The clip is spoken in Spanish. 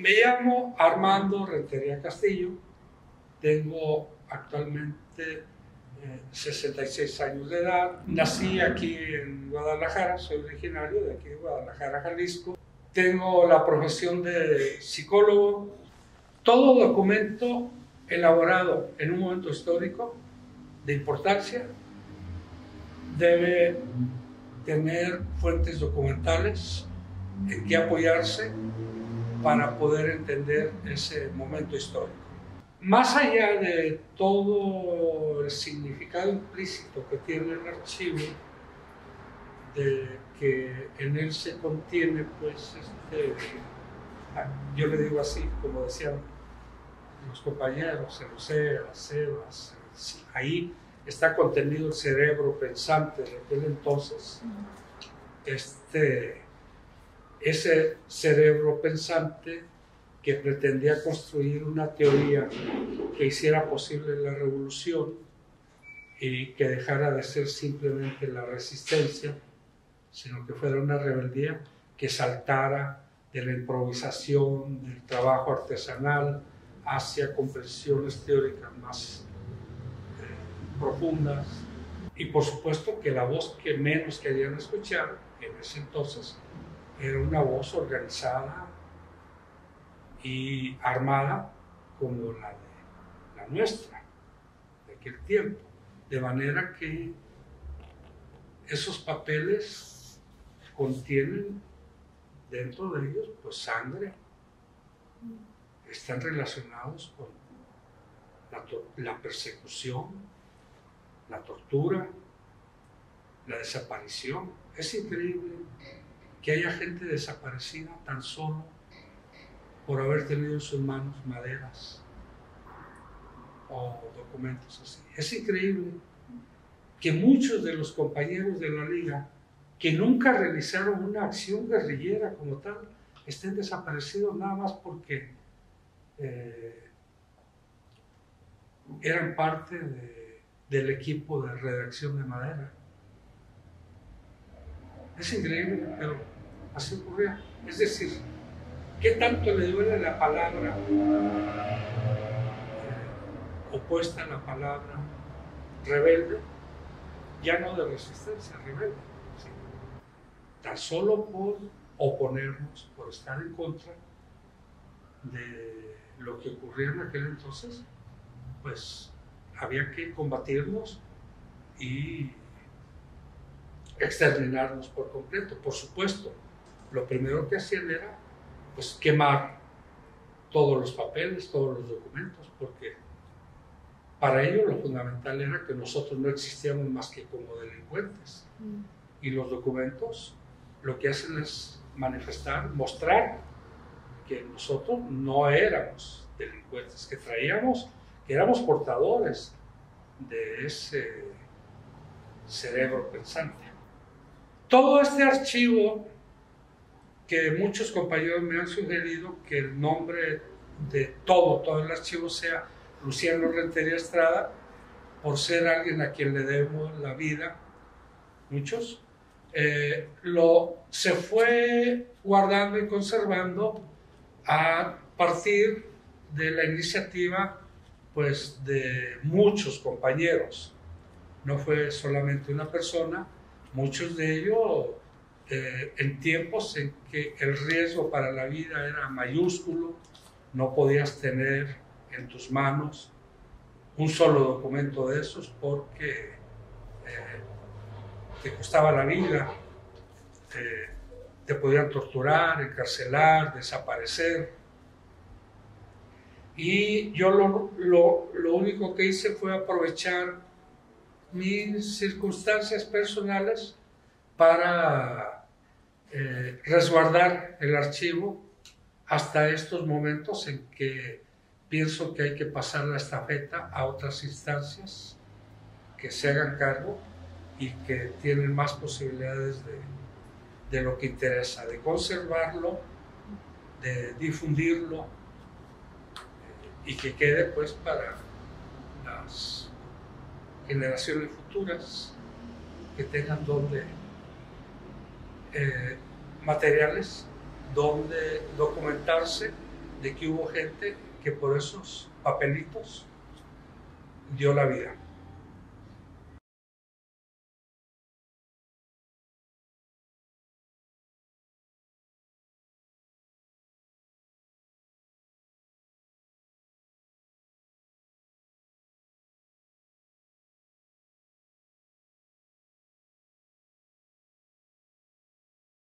Me llamo Armando Rentería Castillo, tengo actualmente 66 eh, años de edad, nací aquí en Guadalajara, soy originario de aquí de Guadalajara, Jalisco, tengo la profesión de psicólogo, todo documento elaborado en un momento histórico de importancia debe tener fuentes documentales en que apoyarse para poder entender ese momento histórico. Más allá de todo el significado implícito que tiene el archivo, de que en él se contiene, pues, este, yo le digo así, como decían los compañeros, el OCEA, las CEBAS, ahí está contenido el cerebro pensante de aquel entonces. Este, ese cerebro pensante que pretendía construir una teoría que hiciera posible la revolución y que dejara de ser simplemente la resistencia, sino que fuera una rebeldía que saltara de la improvisación, del trabajo artesanal, hacia comprensiones teóricas más eh, profundas. Y por supuesto que la voz que menos querían escuchar en ese entonces era una voz organizada y armada como la de la nuestra, de aquel tiempo. De manera que esos papeles contienen dentro de ellos pues sangre, están relacionados con la, la persecución, la tortura, la desaparición. Es increíble que haya gente desaparecida tan solo por haber tenido en sus manos maderas o documentos así. Es increíble que muchos de los compañeros de la liga que nunca realizaron una acción guerrillera como tal estén desaparecidos nada más porque eh, eran parte del equipo de redacción de madera. Es increíble, pero así ocurría. Es decir, ¿qué tanto le duele la palabra eh, opuesta a la palabra rebelde? Ya no de resistencia, rebelde. Tan solo por oponernos, por estar en contra de lo que ocurría en aquel entonces, pues había que combatirnos y exterminarnos por completo. Por supuesto, lo primero que hacían era pues quemar todos los papeles, todos los documentos, porque para ello lo fundamental era que nosotros no existíamos más que como delincuentes. Mm. Y los documentos lo que hacen es manifestar, mostrar que nosotros no éramos delincuentes, que traíamos, que éramos portadores de ese cerebro pensante. Todo este archivo que muchos compañeros me han sugerido que el nombre de todo, todo el archivo sea Luciano Rentería Estrada, por ser alguien a quien le debo la vida, muchos, eh, lo, se fue guardando y conservando a partir de la iniciativa pues, de muchos compañeros. No fue solamente una persona, muchos de ellos eh, en tiempos en que el riesgo para la vida era mayúsculo, no podías tener en tus manos un solo documento de esos porque eh, te costaba la vida, te podían torturar, encarcelar, desaparecer. Y yo lo, lo, lo único que hice fue aprovechar mis circunstancias personales para eh, resguardar el archivo hasta estos momentos en que pienso que hay que pasar la estafeta a otras instancias que se hagan cargo y que tienen más posibilidades de, de lo que interesa, de conservarlo, de difundirlo y que quede pues para las generaciones futuras que tengan donde eh, materiales donde documentarse de que hubo gente que por esos papelitos dio la vida.